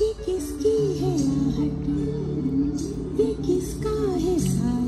ये किसकी है आहट ये किसका है साथ